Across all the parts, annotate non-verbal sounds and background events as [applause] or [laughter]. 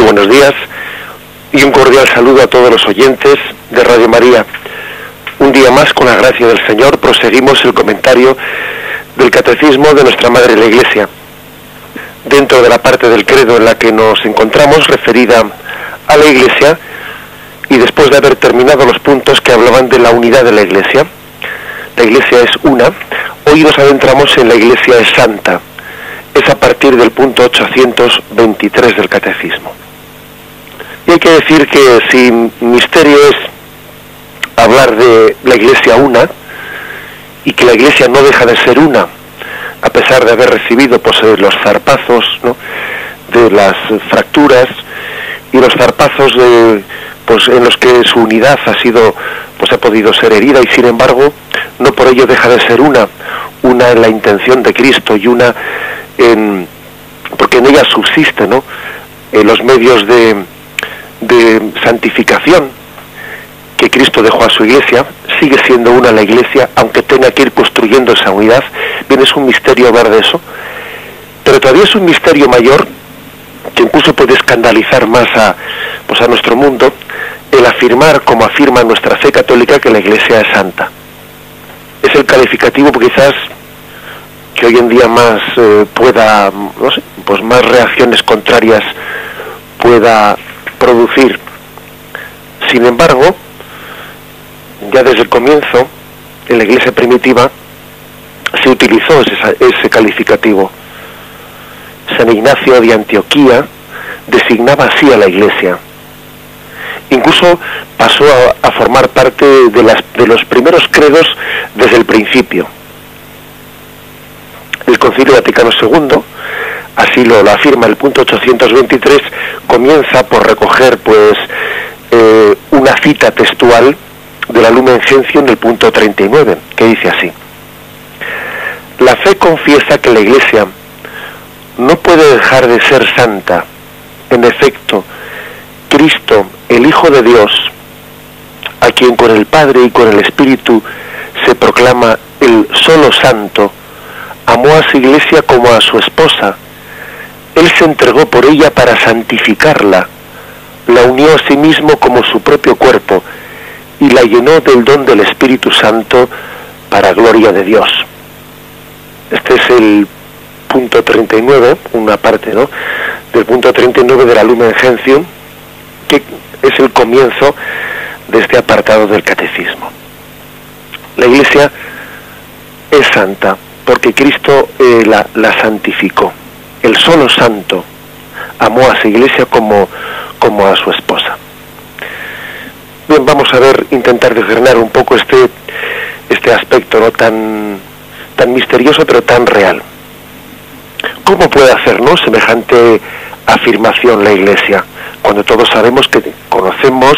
Muy buenos días y un cordial saludo a todos los oyentes de Radio María. Un día más, con la gracia del Señor, proseguimos el comentario del Catecismo de nuestra Madre la Iglesia. Dentro de la parte del credo en la que nos encontramos, referida a la Iglesia, y después de haber terminado los puntos que hablaban de la unidad de la Iglesia, la Iglesia es una, hoy nos adentramos en la Iglesia es santa. Es a partir del punto 823 del Catecismo. Hay que decir que si misterio es hablar de la Iglesia una, y que la Iglesia no deja de ser una, a pesar de haber recibido pues, eh, los zarpazos de las fracturas y los zarpazos de, pues, en los que su unidad ha sido pues ha podido ser herida y sin embargo no por ello deja de ser una una en la intención de Cristo y una en porque en ella subsiste no en los medios de, de santificación que Cristo dejó a su iglesia, sigue siendo una la iglesia, aunque tenga que ir construyendo esa unidad, bien es un misterio ver de eso, pero todavía es un misterio mayor que incluso puede escandalizar más a, pues a nuestro mundo, el afirmar, como afirma nuestra fe católica, que la iglesia es santa. Es el calificativo quizás que hoy en día más eh, pueda, no sé, pues más reacciones contrarias pueda producir. Sin embargo, ya desde el comienzo, en la iglesia primitiva, se utilizó ese, calificativo. San Ignacio de Antioquía designaba así a la iglesia. Incluso pasó a, formar parte de, las, de los primeros credos desde el principio. El Concilio Vaticano II, así lo, afirma el punto 823, comienza por recoger pues eh, una cita textual de la Lumen Gentium en el punto 39, que dice así. La fe confiesa que la Iglesia no puede dejar de ser santa. En efecto, Cristo, el Hijo de Dios, a quien con el Padre y con el Espíritu se proclama el solo santo, amó a su iglesia como a su esposa. Él se entregó por ella para santificarla, la unió a sí mismo como su propio cuerpo y la llenó del don del Espíritu Santo para gloria de Dios. Este es el punto 39, una parte ¿no? del punto 39 de la Lumen Gentium, que es el comienzo de este apartado del catecismo. La Iglesia es santa porque Cristo eh, la, la, santificó. El solo santo amó a su Iglesia como, como a su esposa. Bien, vamos a ver, intentar desgranar un poco este, este aspecto no tan, tan misterioso pero tan real. ¿Cómo puede hacernos semejante afirmación la Iglesia cuando todos sabemos que conocemos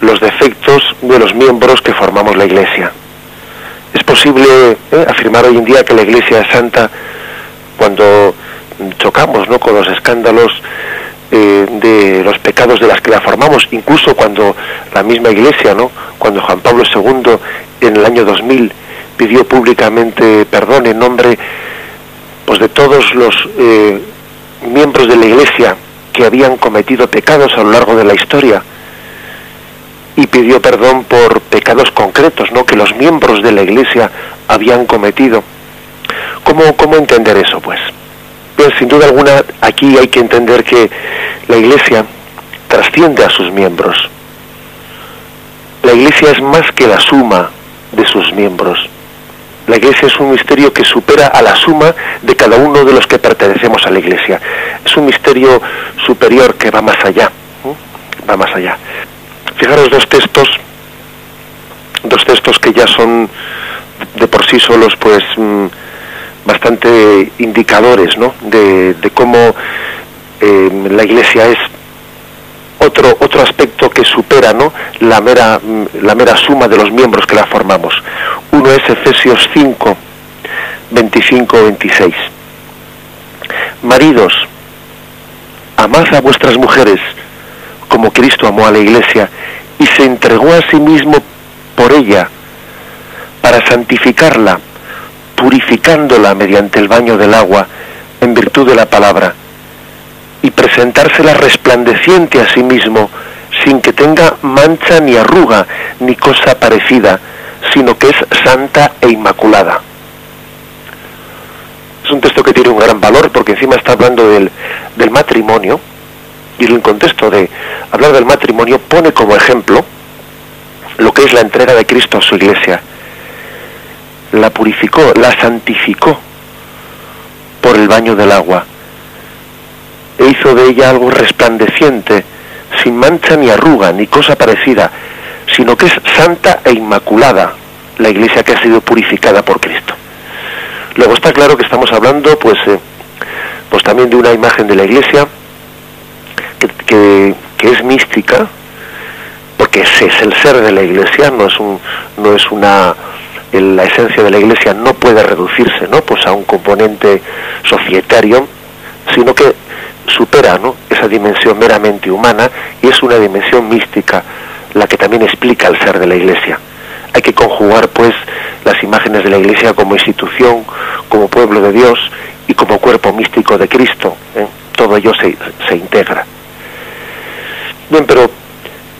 los defectos de los miembros que formamos la Iglesia? ¿Es posible eh, afirmar hoy en día que la Iglesia es santa cuando chocamos ¿no? con los escándalos eh, de los pecados de las que la formamos, incluso cuando la misma Iglesia, ¿no? cuando Juan Pablo II en el año 2000 pidió públicamente perdón en nombre pues de todos los eh, miembros de la Iglesia que habían cometido pecados a lo largo de la historia y pidió perdón por pecados concretos, ¿no? que los miembros de la Iglesia habían cometido. ¿Cómo, cómo entender eso, pues? Sin duda alguna aquí hay que entender que la Iglesia trasciende a sus miembros. La Iglesia es más que la suma de sus miembros. La Iglesia es un misterio que supera a la suma de cada uno de los que pertenecemos a la Iglesia. Es un misterio superior que va más allá. Va más allá. Fijaros dos textos, dos textos que ya son de por sí solos, pues mm, bastante indicadores ¿no? de, cómo eh, la iglesia es otro otro aspecto que supera ¿no? la mera la mera suma de los miembros que la formamos uno es Efesios 5 25 26 maridos amad a vuestras mujeres como Cristo amó a la iglesia y se entregó a sí mismo por ella para santificarla purificándola mediante el baño del agua en virtud de la palabra, y presentársela resplandeciente a sí mismo, sin que tenga mancha ni arruga, ni cosa parecida, sino que es santa e inmaculada. Es un texto que tiene un gran valor porque encima está hablando del, del matrimonio y en el contexto de hablar del matrimonio pone como ejemplo lo que es la entrega de Cristo a su iglesia. La purificó, la santificó por el baño del agua e hizo de ella algo resplandeciente, sin mancha ni arruga, ni cosa parecida, sino que es santa e inmaculada, la iglesia que ha sido purificada por Cristo. Luego está claro que estamos hablando, pues, eh, pues también de una imagen de la iglesia que, que, es mística, porque es el ser de la iglesia, no es un, no es una la esencia de la iglesia no puede reducirse ¿no? pues a un componente societario, sino que supera ¿no? esa dimensión meramente humana y es una dimensión mística la que también explica el ser de la Iglesia. Hay que conjugar pues las imágenes de la Iglesia como institución, como pueblo de Dios y como cuerpo místico de Cristo. ¿eh? Todo ello se, se, integra. Bien, pero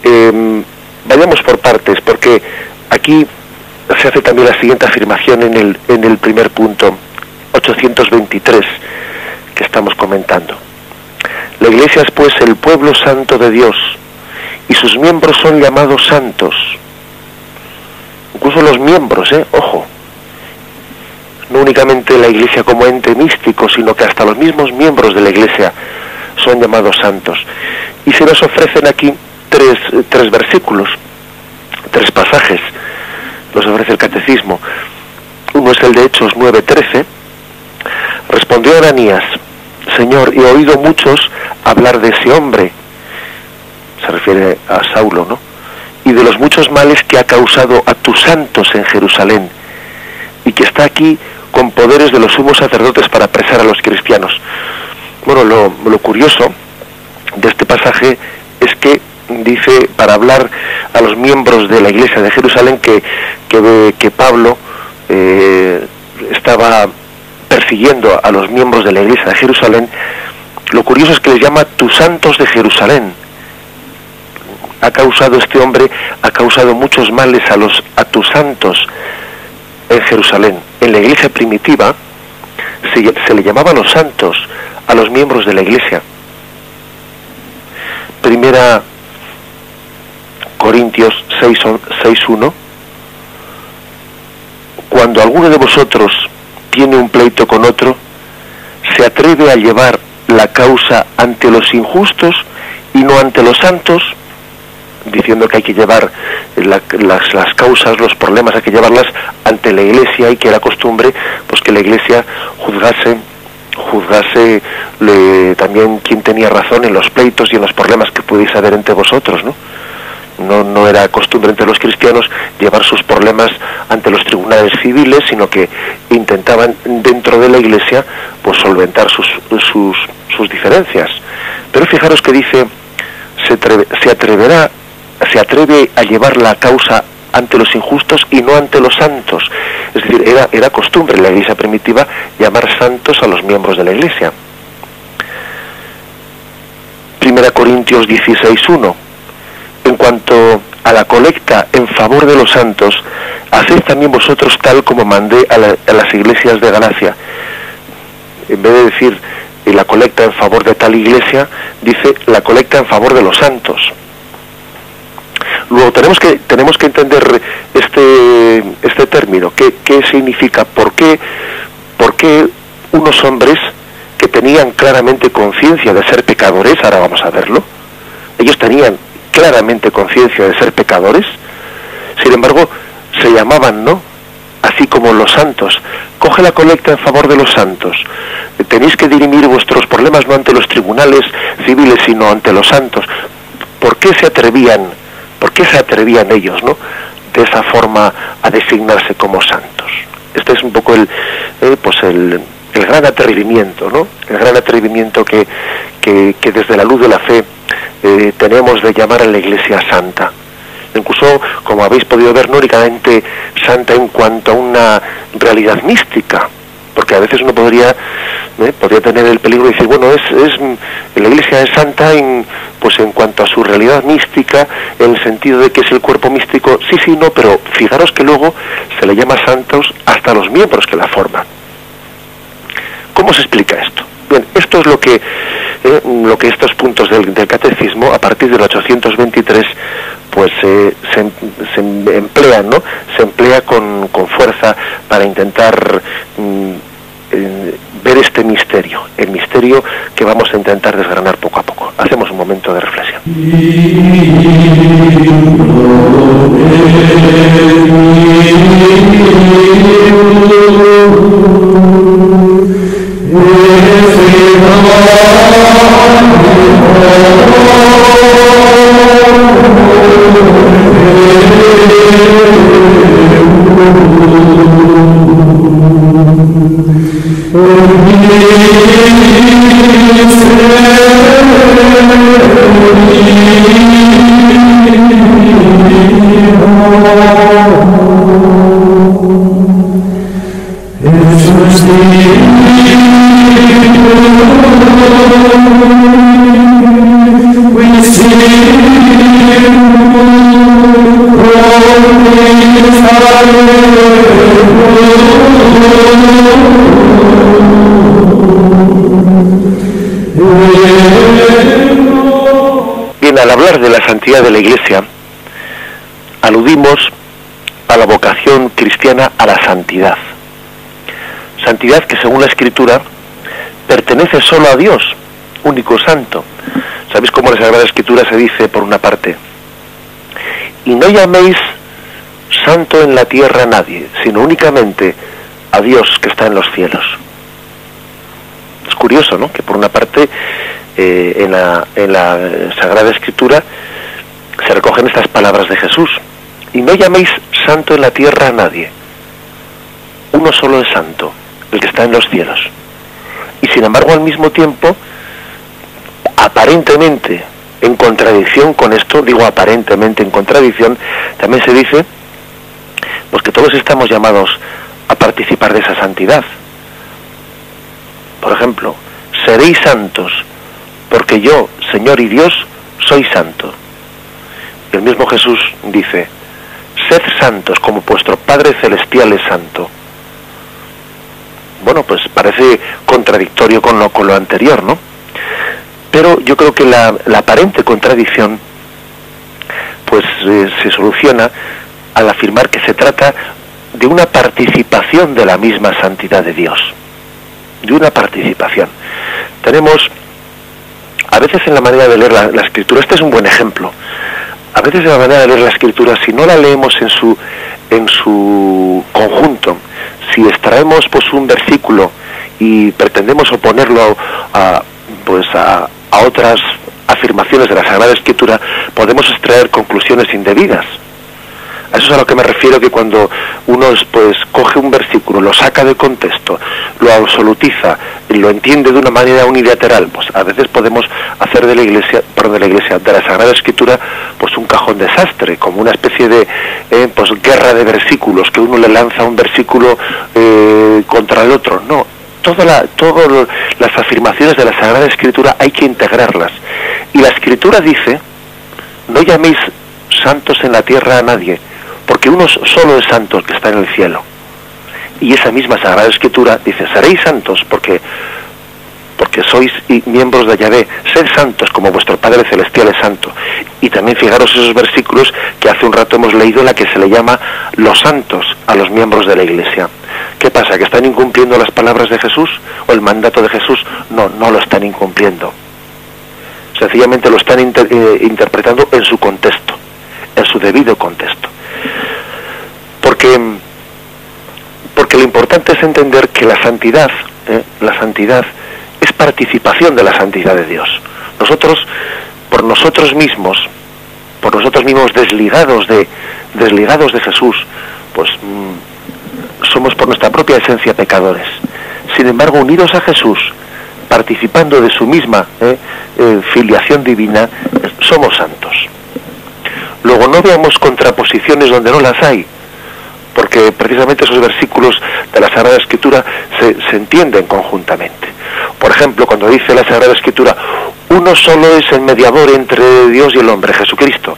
eh, vayamos por partes, porque aquí se hace también la siguiente afirmación en el, en el primer punto, 823, que estamos comentando. La Iglesia es pues el pueblo santo de Dios y sus miembros son llamados santos. Incluso los miembros, ¿eh? Ojo. No únicamente la Iglesia como ente místico, sino que hasta los mismos miembros de la Iglesia son llamados santos. Y se nos ofrecen aquí tres, tres versículos, tres pasajes, los ofrece el catecismo. Uno es el de Hechos 9:13. Respondió Ananías, Señor, he oído muchos hablar de ese hombre, se refiere a Saulo, ¿no? Y de los muchos males que ha causado a tus santos en Jerusalén, y que está aquí con poderes de los sumos sacerdotes para apresar a los cristianos. Bueno, lo, curioso de este pasaje es que dice para hablar a los miembros de la iglesia de Jerusalén que, que, que Pablo eh, estaba persiguiendo a los miembros de la iglesia de Jerusalén, lo curioso es que les llama tus santos de Jerusalén. Ha causado este hombre, ha causado muchos males a los a tus santos en Jerusalén. En la iglesia primitiva se, le llamaba los santos a los miembros de la iglesia. Primera Corintios 6.1 Cuando alguno de vosotros tiene un pleito con otro, se atreve a llevar la causa ante los injustos y no ante los santos, diciendo que hay que llevar las, las, causas, los problemas, hay que llevarlas ante la iglesia y que era costumbre pues que la iglesia juzgase juzgase también quién tenía razón en los pleitos y en los problemas que pudiese haber entre vosotros, ¿no? No, no era costumbre entre los cristianos llevar sus problemas ante los tribunales civiles, sino que intentaban dentro de la iglesia pues solventar sus, sus, sus diferencias. Pero fijaros que dice, se, se atreverá, se atreve a llevar la causa ante los injustos y no ante los santos. Es decir, era, era costumbre en la iglesia primitiva llamar santos a los miembros de la iglesia. Primera Corintios 16.1 en cuanto a la colecta en favor de los santos, haced también vosotros tal como mandé a, las iglesias de Galacia. En vez de decir la colecta en favor de tal iglesia, dice la colecta en favor de los santos. Luego tenemos que tenemos que entender este este término, qué, qué significa, por qué, por qué unos hombres que tenían claramente conciencia de ser pecadores, ahora vamos a verlo, ellos tenían claramente conciencia de ser pecadores, sin embargo, se llamaban, ¿no? Así como los santos. Coge la colecta en favor de los santos. Tenéis que dirimir vuestros problemas no ante los tribunales civiles, sino ante los santos. ¿Por qué se atrevían? ¿Por qué se atrevían ellos, ¿no? De esa forma a designarse como santos. Este es un poco el, eh, pues el, el gran atrevimiento, ¿no? El gran atrevimiento que, que, que desde la luz de la fe eh, tenemos de llamar a la Iglesia santa. Incluso, como habéis podido ver, no únicamente santa en cuanto a una realidad mística, porque a veces uno podría ¿eh? podría tener el peligro de decir, bueno, es, es la Iglesia es santa en, pues en cuanto a su realidad mística, en el sentido de que es el cuerpo místico, sí, sí, no, pero fijaros que luego se le llama santos hasta los miembros que la forman. ¿Cómo se explica esto? Bien, esto es lo que, eh, lo que estos puntos del, catecismo, a partir del 823, pues eh, se, se, emplean, ¿no? Se emplea con, con fuerza para intentar mm, ver este misterio, el misterio que vamos a intentar desgranar poco a poco. Hacemos un momento de reflexión. De la Iglesia, aludimos a la vocación cristiana a la santidad. Santidad que según la Escritura pertenece solo a Dios, único santo. ¿Sabéis cómo en la Sagrada Escritura se dice, por una parte, y no llaméis santo en la tierra a nadie, sino únicamente a Dios que está en los cielos? Es curioso, ¿no? Que por una parte eh, en, la, en la Sagrada Escritura se recogen estas palabras de Jesús. Y no llaméis santo en la tierra a nadie. Uno solo es santo, el que está en los cielos. Y sin embargo, al mismo tiempo, aparentemente en contradicción con esto, digo aparentemente en contradicción, también se dice pues que todos estamos llamados a participar de esa santidad. Por ejemplo, seréis santos, porque yo, Señor y Dios, soy santo. El mismo Jesús dice, sed santos como vuestro Padre Celestial es santo. Bueno, pues parece contradictorio con lo, con lo anterior, ¿no? Pero yo creo que la, aparente contradicción pues eh, se soluciona al afirmar que se trata de una participación de la misma santidad de Dios, de una participación. Tenemos, a veces en la manera de leer la, escritura, este es un buen ejemplo, a veces la manera de leer la escritura, si no la leemos en su, en su conjunto, si extraemos pues un versículo y pretendemos oponerlo a, pues a, a otras afirmaciones de la Sagrada Escritura, podemos extraer conclusiones indebidas. A eso es a lo que me refiero que cuando uno pues coge un versículo, lo saca de contexto, lo absolutiza, lo entiende de una manera unilateral, pues a veces podemos hacer de la iglesia, perdón, de la iglesia, de la Sagrada Escritura, pues un cajón desastre, como una especie de eh, pues guerra de versículos, que uno le lanza un versículo eh, contra el otro. No, todas la, las afirmaciones de la Sagrada Escritura hay que integrarlas. Y la Escritura dice, no llaméis santos en la tierra a nadie, porque uno solo es santo, que está en el cielo. Y esa misma Sagrada Escritura dice, seréis santos porque porque sois miembros de Yahvé, sed santos como vuestro Padre Celestial es santo. Y también fijaros esos versículos que hace un rato hemos leído en la que se le llama los santos a los miembros de la Iglesia. ¿Qué pasa? ¿Que están incumpliendo las palabras de Jesús o el mandato de Jesús? No, no lo están incumpliendo. Sencillamente lo están eh, interpretando en su contexto, en su debido contexto. Porque, lo importante es entender que la santidad, ¿eh? la santidad es participación de la santidad de Dios. Nosotros, por nosotros mismos, por nosotros mismos desligados de, desligados de Jesús, pues mm, somos por nuestra propia esencia pecadores. Sin embargo, unidos a Jesús, participando de su misma ¿eh? Eh, filiación divina, somos santos. Luego no veamos contraposiciones donde no las hay, porque precisamente esos versículos de la Sagrada Escritura se, se entienden conjuntamente. Por ejemplo, cuando dice la Sagrada Escritura, uno solo es el mediador entre Dios y el hombre, Jesucristo.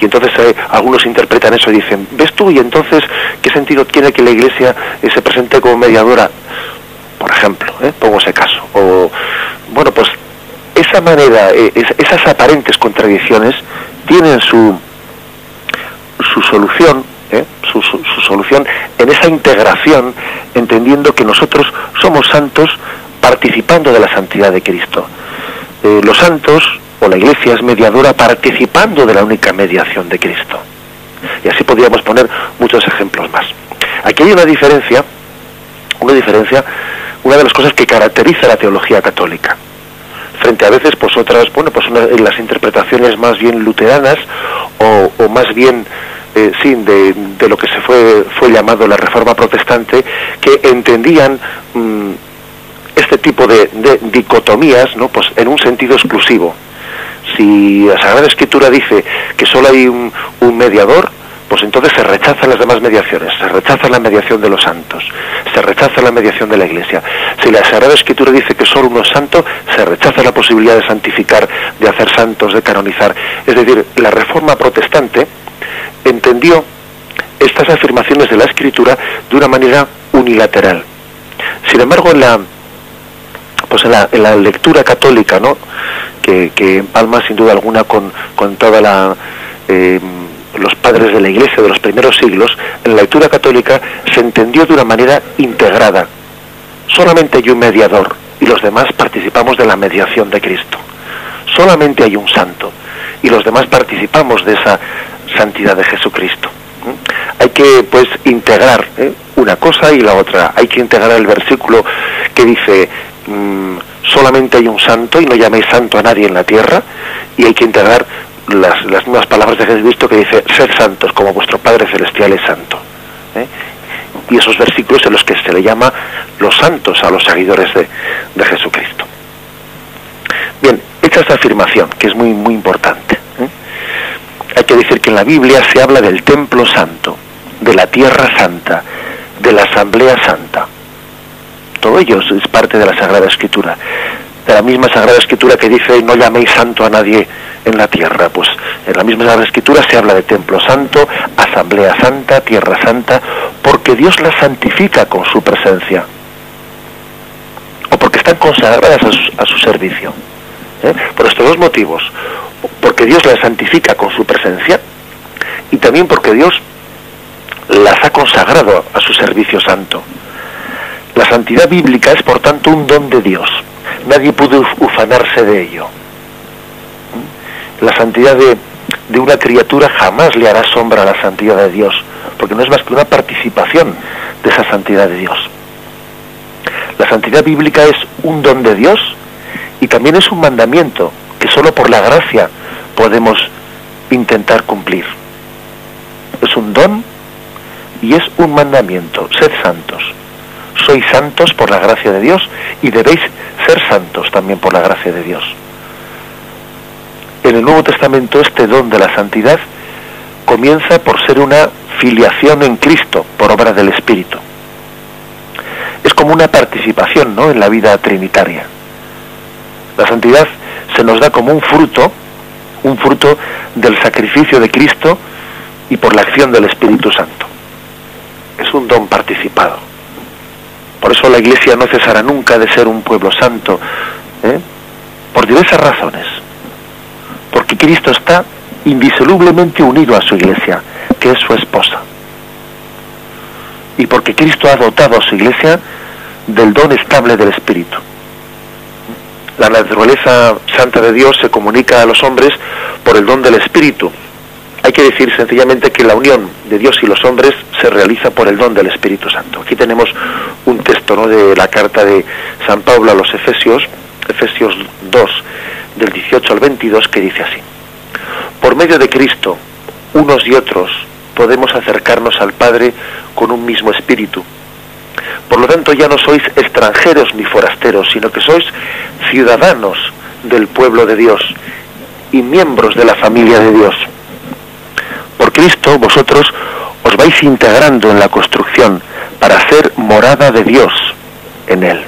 Y entonces eh, algunos interpretan eso y dicen, ¿ves tú? Y entonces, ¿qué sentido tiene que la Iglesia eh, se presente como mediadora? Por ejemplo, ¿eh? pongo ese caso. O, bueno, pues esa manera, esas aparentes contradicciones tienen su, su solución su, solución en esa integración, entendiendo que nosotros somos santos participando de la santidad de Cristo. Eh, los santos o la iglesia es mediadora participando de la única mediación de Cristo. Y así podríamos poner muchos ejemplos más. Aquí hay una diferencia, una diferencia, una de las cosas que caracteriza la teología católica. Frente a veces, pues otras, bueno, pues en las interpretaciones más bien luteranas o más bien eh, de, de, lo que se fue, fue llamado la Reforma Protestante, que entendían mm, este tipo de, dicotomías ¿no? pues en un sentido exclusivo. Si la Sagrada Escritura dice que solo hay un, mediador, pues entonces se rechazan las demás mediaciones, se rechaza la mediación de los santos, se rechaza la mediación de la Iglesia. Si la Sagrada Escritura dice que solo uno es santo, se rechaza la posibilidad de santificar, de hacer santos, de canonizar. Es decir, la Reforma Protestante entendió estas afirmaciones de la escritura de una manera unilateral. Sin embargo, en la, pues en la, lectura católica, ¿no? que, que empalma sin duda alguna con, con toda la eh, los padres de la iglesia de los primeros siglos, en la lectura católica se entendió de una manera integrada. Solamente hay un mediador y los demás participamos de la mediación de Cristo. Solamente hay un santo y los demás participamos de esa santidad de Jesucristo. Hay que pues integrar ¿eh? una cosa y la otra. Hay que integrar el versículo que dice mm, solamente hay un santo y no llaméis santo a nadie en la tierra y hay que integrar las, las mismas palabras de Jesucristo que dice sed santos como vuestro Padre Celestial es santo. ¿eh? Y esos versículos en los que se le llama los santos a los seguidores de, de Jesucristo. Bien, hecha esta afirmación, que es muy, muy importante. Hay que decir que en la Biblia se habla del templo santo, de la tierra santa, de la asamblea santa. Todo ello es parte de la Sagrada Escritura. De la misma Sagrada Escritura que dice no llaméis santo a nadie en la tierra. Pues en la misma Sagrada Escritura se habla de templo santo, asamblea santa, tierra santa, porque Dios la santifica con su presencia. O porque están consagradas a su, servicio. ¿eh? Por estos dos motivos porque Dios las santifica con su presencia y también porque Dios las ha consagrado a su servicio santo. La santidad bíblica es por tanto un don de Dios. Nadie puede ufanarse de ello. La santidad de, de una criatura jamás le hará sombra a la santidad de Dios, porque no es más que una participación de esa santidad de Dios. La santidad bíblica es un don de Dios y también es un mandamiento que solo por la gracia podemos intentar cumplir. Es un don y es un mandamiento. Sed santos. Sois santos por la gracia de Dios y debéis ser santos también por la gracia de Dios. En el Nuevo Testamento este don de la santidad comienza por ser una filiación en Cristo por obra del Espíritu. Es como una participación ¿no? en la vida trinitaria. La santidad se nos da como un fruto, un fruto del sacrificio de Cristo y por la acción del Espíritu Santo. Es un don participado. Por eso la Iglesia no cesará nunca de ser un pueblo santo, ¿eh? por diversas razones. Porque Cristo está indisolublemente unido a su Iglesia, que es su esposa. Y porque Cristo ha dotado a su Iglesia del don estable del Espíritu la naturaleza santa de Dios se comunica a los hombres por el don del Espíritu. Hay que decir sencillamente que la unión de Dios y los hombres se realiza por el don del Espíritu Santo. Aquí tenemos un texto ¿no? de la carta de San Pablo a los Efesios, Efesios 2, del 18 al 22, que dice así. Por medio de Cristo, unos y otros, podemos acercarnos al Padre con un mismo espíritu por lo tanto ya no sois extranjeros ni forasteros, sino que sois ciudadanos del pueblo de Dios y miembros de la familia de Dios. Por Cristo vosotros os vais integrando en la construcción para ser morada de Dios en Él.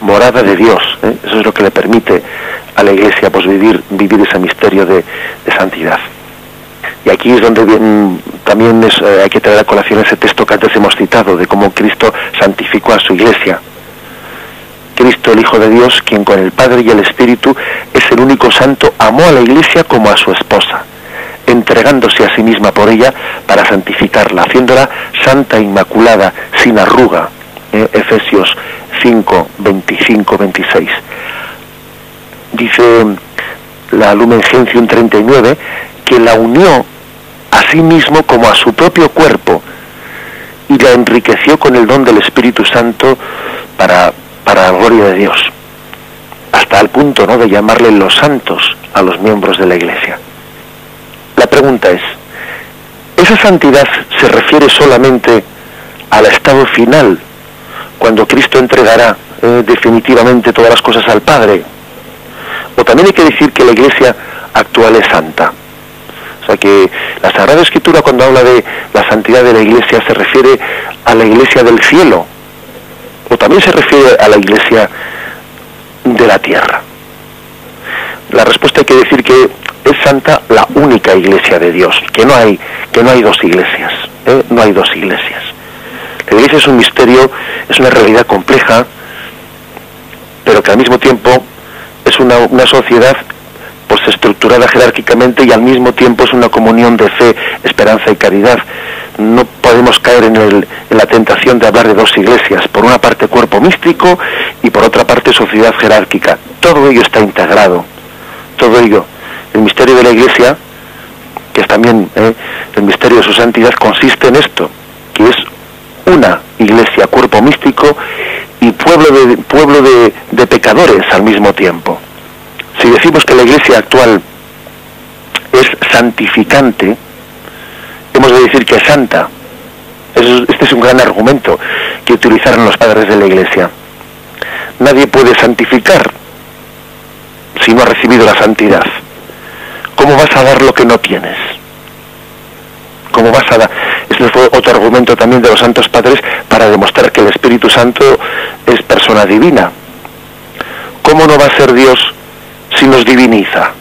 morada de Dios. ¿eh? Eso es lo que le permite a la Iglesia pues vivir, vivir ese misterio de, santidad. Y aquí es donde también eh, hay que traer a colación ese texto que antes hemos citado, de cómo Cristo santificó a su Iglesia. Cristo, el Hijo de Dios, quien con el Padre y el Espíritu es el único santo, amó a la Iglesia como a su esposa, entregándose a sí misma por ella para santificarla, haciéndola santa, inmaculada, sin arruga. ¿eh? Efesios 5, 25, 26. Dice la Lumen Gentium 39 que la unió a sí mismo como a su propio cuerpo y la enriqueció con el don del Espíritu Santo para, para la gloria de Dios, hasta el punto ¿no? de llamarle los santos a los miembros de la Iglesia. La pregunta es, ¿esa santidad se refiere solamente al estado final, cuando Cristo entregará eh, definitivamente todas las cosas al Padre? ¿O también hay que decir que la Iglesia actual es santa? Sea que la Sagrada Escritura cuando habla de la santidad de la Iglesia se refiere a la Iglesia del cielo, o también se refiere a la iglesia de la tierra. La respuesta hay que decir que es santa la única iglesia de Dios, que no hay, que no hay dos iglesias, ¿eh? no hay dos iglesias. La iglesia es un misterio, es una realidad compleja, pero que al mismo tiempo es una, una sociedad pues estructurada jerárquicamente y al mismo tiempo es una comunión de fe, esperanza y caridad no podemos caer en, la tentación de hablar de dos iglesias, por una parte cuerpo místico y por otra parte sociedad jerárquica. Todo ello está integrado, todo ello. El misterio de la iglesia, que es también eh, el misterio de su santidad, consiste en esto, que es una iglesia, cuerpo místico y pueblo de, pueblo de pecadores al mismo tiempo. Si decimos que la iglesia actual es santificante, hemos de decir que es santa. Este es un gran argumento que utilizaron los padres de la Iglesia. Nadie puede santificar si no ha recibido la santidad. ¿Cómo vas a dar lo que no tienes? ¿Cómo vas a dar? Este fue otro argumento también de los santos padres para demostrar que el Espíritu Santo es persona divina. ¿Cómo no va a ser Dios si nos diviniza?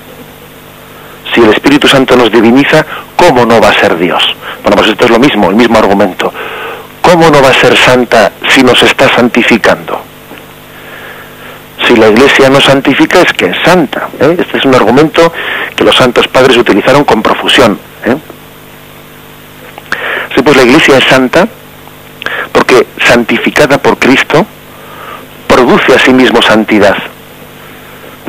Si el Espíritu Santo nos diviniza, ¿cómo no va a ser Dios? Bueno, pues esto es lo mismo, el mismo argumento. ¿Cómo no va a ser santa si nos está santificando? Si la Iglesia no santifica es que es santa. ¿eh? Este es un argumento que los santos padres utilizaron con profusión. ¿eh? Pues la Iglesia es santa porque santificada por Cristo produce a sí mismo santidad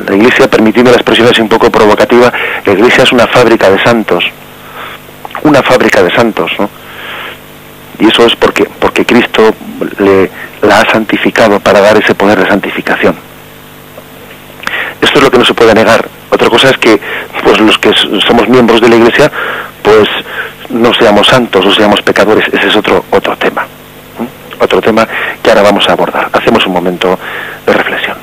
la iglesia, permitiendo la expresión así un poco provocativa, la iglesia es una fábrica de santos, una fábrica de santos, ¿no? Y eso es porque, porque Cristo le, la ha santificado para dar ese poder de santificación. Esto es lo que no se puede negar. Otra cosa es que pues los que somos miembros de la iglesia, pues no seamos santos o seamos pecadores. Ese es otro, otro tema. Otro tema que ahora vamos a abordar. Hacemos un momento de reflexión.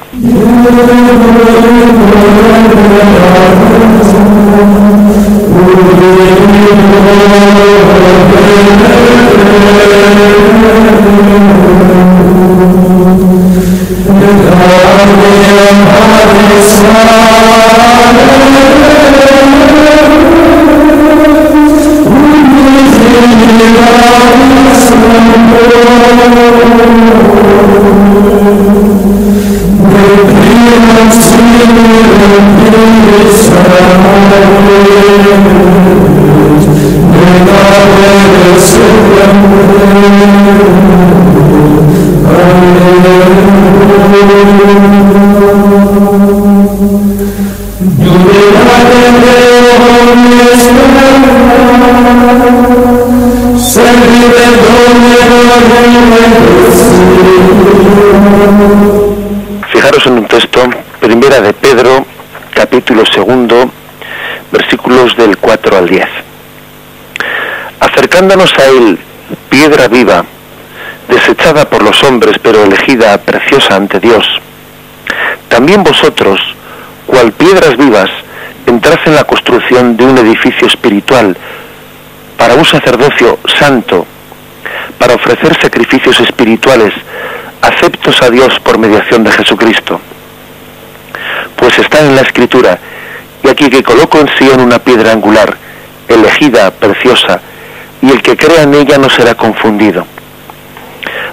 [laughs] Fijaros del 4 al 10. Acercándonos a él, piedra viva, desechada por los hombres, pero elegida preciosa ante Dios, también vosotros, cual piedras vivas, entras en la construcción de un edificio espiritual para un sacerdocio santo, para ofrecer sacrificios espirituales aceptos a Dios por mediación de Jesucristo. Pues está en la Escritura, aquí que coloco en Sion una piedra angular, elegida, preciosa, y el que crea en ella no será confundido.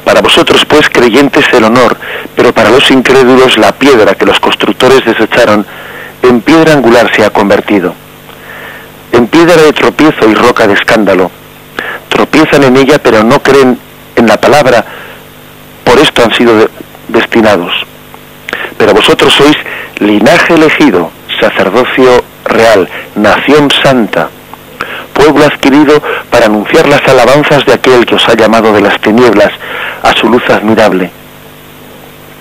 Para vosotros, pues, creyentes el honor, pero para los incrédulos la piedra que los constructores desecharon, en piedra angular se ha convertido. En piedra de tropiezo y roca de escándalo. Tropiezan en ella, pero no creen en la palabra, por esto han sido destinados. Pero vosotros sois linaje elegido, sacerdocio real, nación santa, pueblo adquirido para anunciar las alabanzas de aquel que os ha llamado de las tinieblas a su luz admirable.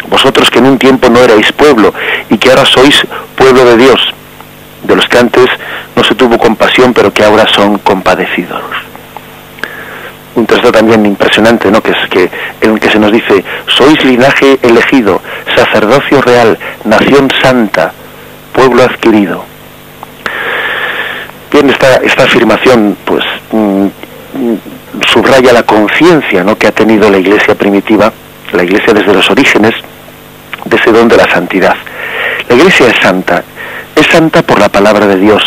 Vosotros que en un tiempo no erais pueblo y que ahora sois pueblo de Dios, de los que antes no se tuvo compasión pero que ahora son compadecidos. Un texto también impresionante, ¿no? Que es que en el que se nos dice, sois linaje elegido, sacerdocio real, nación santa, pueblo adquirido. Bien, esta, esta afirmación, pues, mm, subraya la conciencia ¿no? que ha tenido la iglesia primitiva, la iglesia desde los orígenes, de ese don de la santidad. La iglesia es santa, es santa por la palabra de Dios,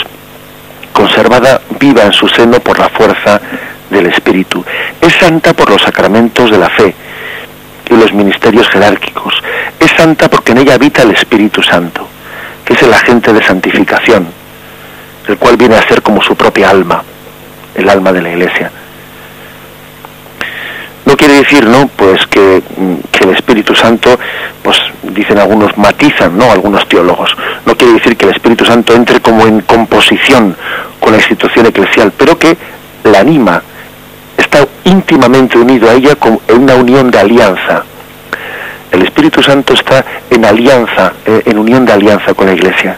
conservada viva en su seno por la fuerza del Espíritu. Es santa por los sacramentos de la fe y los ministerios jerárquicos. Es santa porque en ella habita el Espíritu Santo, que es el agente de santificación el cual viene a ser como su propia alma, el alma de la iglesia. No quiere decir, ¿no? Pues que, el Espíritu Santo, pues dicen algunos, matizan, ¿no? Algunos teólogos. No quiere decir que el Espíritu Santo entre como en composición con la institución eclesial, pero que la anima, está íntimamente unido a ella en una unión de alianza. El Espíritu Santo está en alianza, eh, en unión de alianza con la Iglesia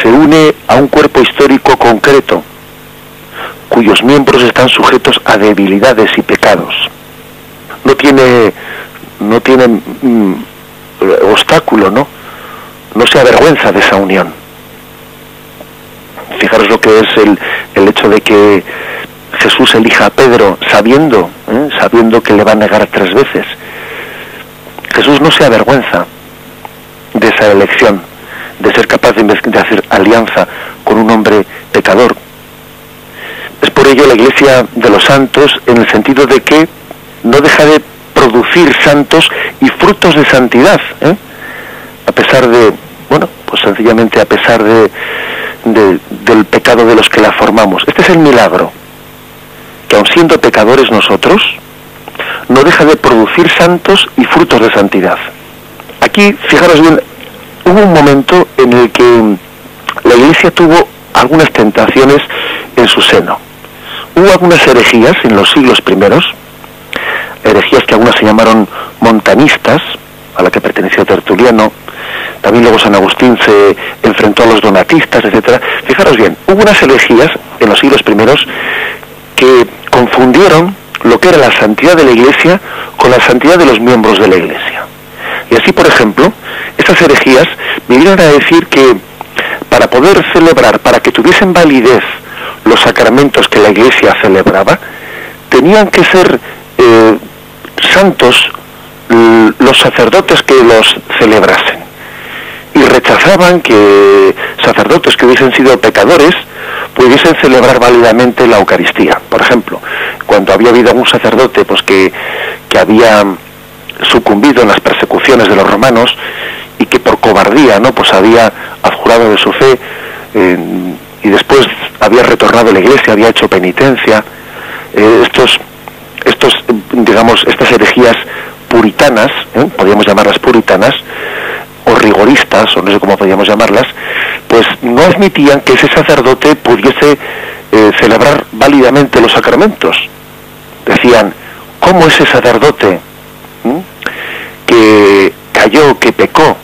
se une a un cuerpo histórico concreto, cuyos miembros están sujetos a debilidades y pecados. No tiene, no tiene mm, obstáculo, ¿no? No se avergüenza de esa unión. Fijaros lo que es el, el hecho de que Jesús elija a Pedro sabiendo, ¿eh? sabiendo que le va a negar tres veces. Jesús no se avergüenza de esa elección de ser capaz de, hacer alianza con un hombre pecador. Es por ello la Iglesia de los santos en el sentido de que no deja de producir santos y frutos de santidad, ¿eh? a pesar de, bueno, pues sencillamente a pesar de, del pecado de los que la formamos. Este es el milagro, que aun siendo pecadores nosotros, no deja de producir santos y frutos de santidad. Aquí, fijaros bien, hubo un momento en el que la Iglesia tuvo algunas tentaciones en su seno. Hubo algunas herejías en los siglos primeros, herejías que algunas se llamaron montanistas, a la que perteneció Tertuliano, también luego San Agustín se enfrentó a los donatistas, etcétera. Fijaros bien, hubo unas herejías en los siglos primeros que confundieron lo que era la santidad de la Iglesia con la santidad de los miembros de la Iglesia. Y así, por ejemplo, estas herejías vinieron a decir que para poder celebrar, para que tuviesen validez los sacramentos que la Iglesia celebraba, tenían que ser eh, santos los sacerdotes que los celebrasen. Y rechazaban que sacerdotes que hubiesen sido pecadores pudiesen celebrar válidamente la Eucaristía. Por ejemplo, cuando había habido un sacerdote pues que, que había sucumbido en las persecuciones de los romanos y que por cobardía no pues había abjurado de su fe y después había retornado a la iglesia había hecho penitencia. Eh, estos estos digamos estas herejías puritanas ¿eh? podríamos llamarlas puritanas o rigoristas o no sé cómo podríamos llamarlas pues no admitían que ese sacerdote pudiese eh, celebrar válidamente los sacramentos decían cómo ese sacerdote que cayó, que pecó,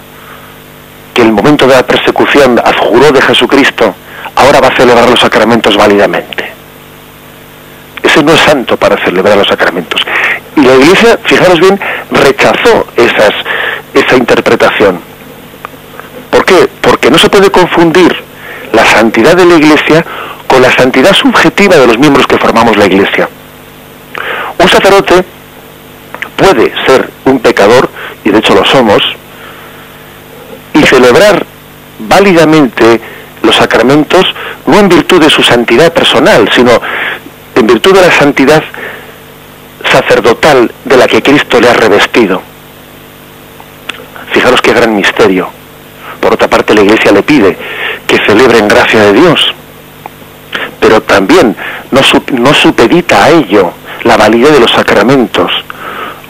que en el momento de la persecución adjuró de Jesucristo, ahora va a celebrar los sacramentos válidamente. Ese no es santo para celebrar los sacramentos. Y la Iglesia, fijaros bien, rechazó esa interpretación. ¿Por qué? Porque no se puede confundir la santidad de la Iglesia con la santidad subjetiva de los miembros que formamos la Iglesia. Un sacerdote puede ser pecador, y de hecho lo somos, y celebrar válidamente los sacramentos no en virtud de su santidad personal, sino en virtud de la santidad sacerdotal de la que Cristo le ha revestido. Fijaros qué gran misterio. Por otra parte, la Iglesia le pide que celebre en gracia de Dios, pero también no, no supedita a ello la validez de los sacramentos.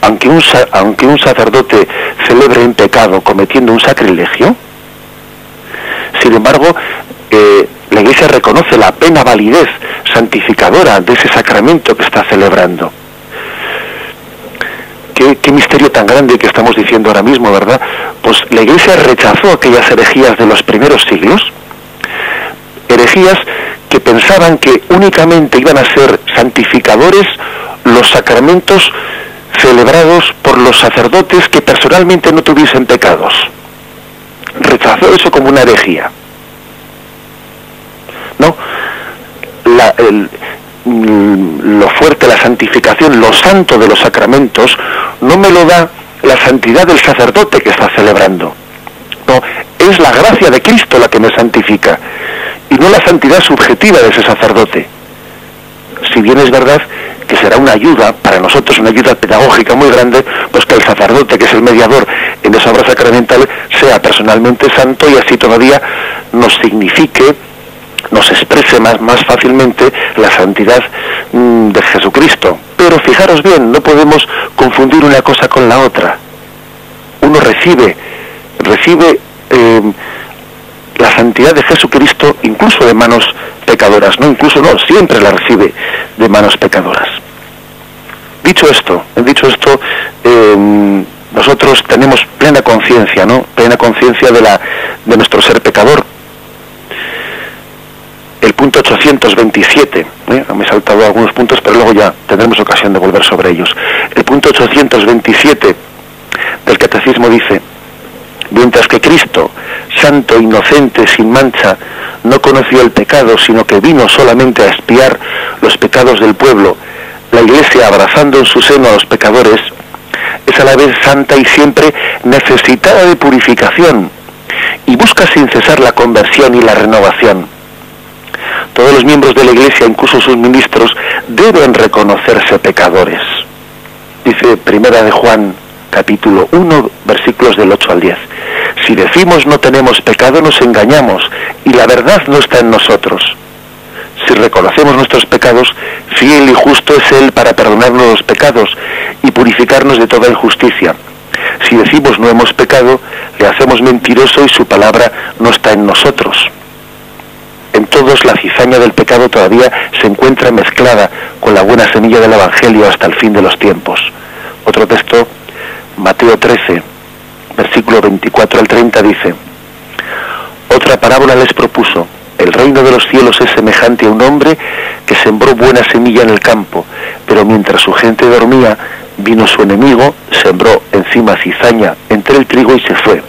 Aunque un, aunque un sacerdote celebre en pecado cometiendo un sacrilegio, sin embargo, eh, la Iglesia reconoce la plena validez santificadora de ese sacramento que está celebrando. Qué, qué, misterio tan grande que estamos diciendo ahora mismo, ¿verdad? Pues la Iglesia rechazó aquellas herejías de los primeros siglos, herejías que pensaban que únicamente iban a ser santificadores los sacramentos celebrados por los sacerdotes que personalmente no tuviesen pecados. Rechazó eso como una herejía. No, mm, lo fuerte, la santificación, lo santo de los sacramentos, no me lo da la santidad del sacerdote que está celebrando. No, es la gracia de Cristo la que me santifica y no la santidad subjetiva de ese sacerdote. Si bien es verdad que será una ayuda para nosotros, una ayuda pedagógica muy grande, pues que el sacerdote, que es el mediador en esa obra sacramental, sea personalmente santo y así todavía nos signifique, nos exprese más, más fácilmente la santidad mm, de Jesucristo. Pero fijaros bien, no podemos confundir una cosa con la otra. Uno recibe, recibe eh, la santidad de Jesucristo incluso de manos pecadoras, no incluso no, siempre la recibe de manos pecadoras. Dicho esto, dicho esto, em, nosotros tenemos plena conciencia, ¿no? Plena conciencia de la de nuestro ser pecador. El punto 827, ¿eh? me he saltado algunos puntos, pero luego ya tendremos ocasión de volver sobre ellos. El punto 827 del catecismo dice, mientras que Cristo, santo, inocente, sin mancha, no conoció el pecado, sino que vino solamente a expiar los pecados del pueblo, la Iglesia, abrazando en su seno a los pecadores, es a la vez santa y siempre necesitada de purificación, y busca sin cesar la conversión y la renovación. Todos los miembros de la Iglesia, incluso sus ministros, deben reconocerse pecadores. Dice Primera de Juan capítulo 1, versículos del 8 al 10. Si decimos no tenemos pecado, nos engañamos y la verdad no está en nosotros. Si reconocemos nuestros pecados, fiel y justo es Él para perdonarnos los pecados y purificarnos de toda injusticia. Si decimos no hemos pecado, le hacemos mentiroso y su palabra no está en nosotros. En todos la cizaña del pecado todavía se encuentra mezclada con la buena semilla del Evangelio hasta el fin de los tiempos. Otro texto Mateo 13, versículo 24 al 30 dice, otra parábola les propuso, el reino de los cielos es semejante a un hombre que sembró buena semilla en el campo, pero mientras su gente dormía, vino su enemigo, sembró encima cizaña entre el trigo y se fue.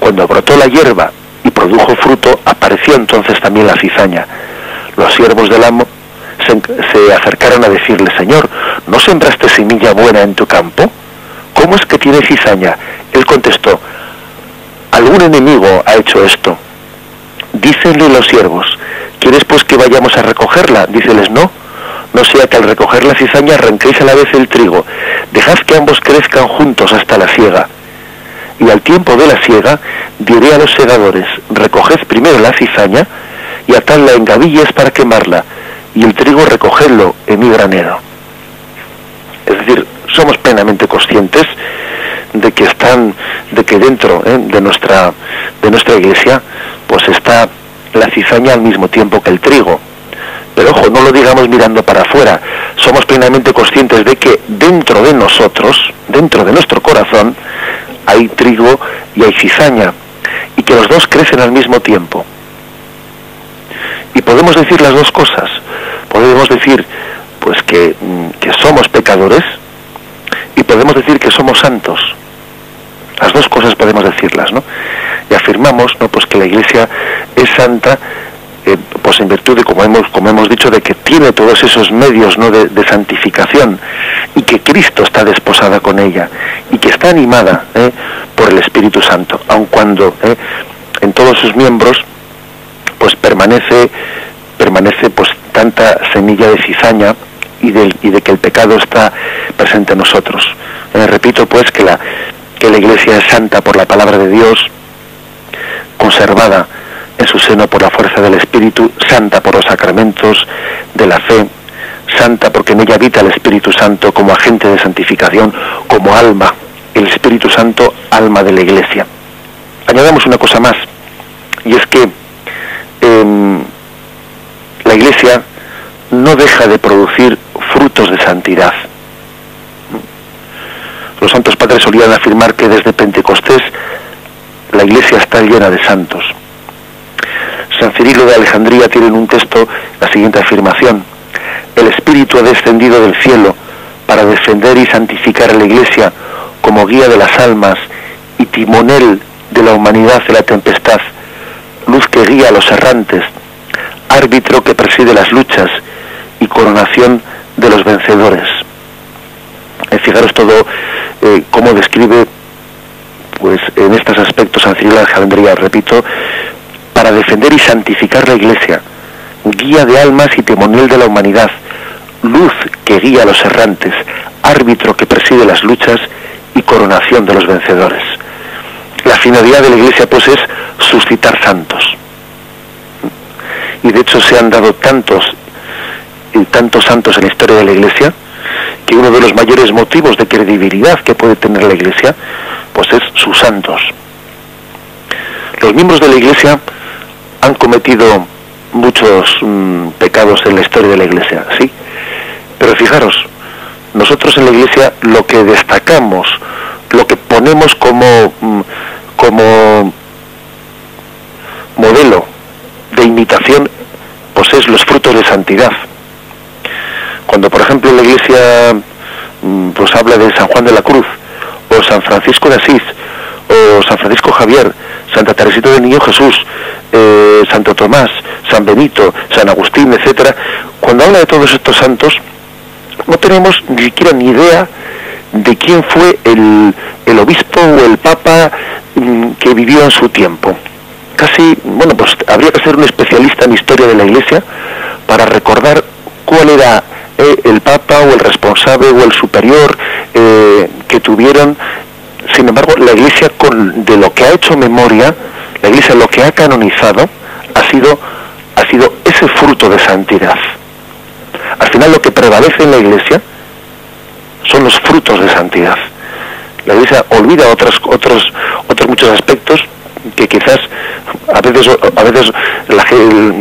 Cuando brotó la hierba y produjo fruto, apareció entonces también la cizaña. Los siervos del amo se, se acercaron a decirle, Señor, ¿no sembraste semilla buena en tu campo? ¿Cómo es que tiene cizaña? Él contestó, algún enemigo ha hecho esto. Dícenle los siervos, ¿quieres pues que vayamos a recogerla? Díceles, no, no sea que al recoger la cizaña arranquéis a la vez el trigo, dejad que ambos crezcan juntos hasta la siega. Y al tiempo de la siega diré a los segadores, recoged primero la cizaña y atadla en gavillas para quemarla, y el trigo recogedlo en mi granero. Es decir, somos plenamente conscientes de que están, de que dentro ¿eh? de nuestra de nuestra iglesia, pues está la cizaña al mismo tiempo que el trigo. Pero ojo, no lo digamos mirando para afuera. Somos plenamente conscientes de que dentro de nosotros, dentro de nuestro corazón, hay trigo y hay cizaña, y que los dos crecen al mismo tiempo. Y podemos decir las dos cosas. Podemos decir, pues que, mm, que somos pecadores, y podemos decir que somos santos. Las dos cosas podemos decirlas, ¿no? Y afirmamos, ¿no? Pues que la Iglesia es santa, eh, pues en virtud de, como hemos, como hemos dicho, de que tiene todos esos medios, ¿no? De, santificación y que Cristo está desposada con ella y que está animada ¿eh? por el Espíritu Santo, aun cuando ¿eh? en todos sus miembros pues permanece permanece pues tanta semilla de cizaña y de, que el pecado está presente en nosotros. Eh, repito pues que la que la Iglesia es santa por la palabra de Dios, conservada en su seno por la fuerza del Espíritu, santa por los sacramentos de la fe, santa porque en ella habita el Espíritu Santo como agente de santificación, como alma, el Espíritu Santo, alma de la Iglesia. Añadamos una cosa más, y es que em, la Iglesia no deja de producir frutos de santidad. Los santos padres solían afirmar que desde Pentecostés la Iglesia está llena de santos. San Cirilo de Alejandría tiene en un texto la siguiente afirmación. El Espíritu ha descendido del cielo para defender y santificar a la Iglesia como guía de las almas y timonel de la humanidad de la tempestad, luz que guía a los errantes, árbitro que preside las luchas y coronación de los vencedores. Eh, fijaros todo eh, cómo describe pues en estos aspectos San Cirilo de Alejandría, repito, para defender y santificar la Iglesia, guía de almas y temoniel de la humanidad, luz que guía a los errantes, árbitro que preside las luchas y coronación de los vencedores. La finalidad de la Iglesia pues es suscitar santos. Y de hecho se han dado tantos y tantos santos en la historia de la Iglesia que uno de los mayores motivos de credibilidad que puede tener la Iglesia pues es sus santos. Los miembros de la Iglesia han cometido muchos mm, pecados en la historia de la Iglesia, sí. Pero fijaros, nosotros en la Iglesia lo que destacamos, lo que ponemos como, mm, como modelo de imitación, pues es los frutos de santidad. Cuando, por ejemplo, la Iglesia mm, pues habla de San Juan de la Cruz, o San Francisco de Asís, o San Francisco Javier, Santa Teresita del Niño Jesús, eh, Santo Tomás, San Benito, San Agustín, etcétera, cuando habla de todos estos santos, no tenemos ni siquiera ni idea de quién fue el, el obispo o el papa mm, que vivió en su tiempo. Casi, bueno, pues habría que ser un especialista en historia de la Iglesia para recordar cuál era eh, el papa o el responsable o el superior eh, que tuvieron sin embargo, la Iglesia, con, de lo que ha hecho memoria, la Iglesia lo que ha canonizado ha sido, ha sido ese fruto de santidad. Al final lo que prevalece en la Iglesia son los frutos de santidad. La Iglesia olvida otros, otros, otros muchos aspectos que quizás a veces a veces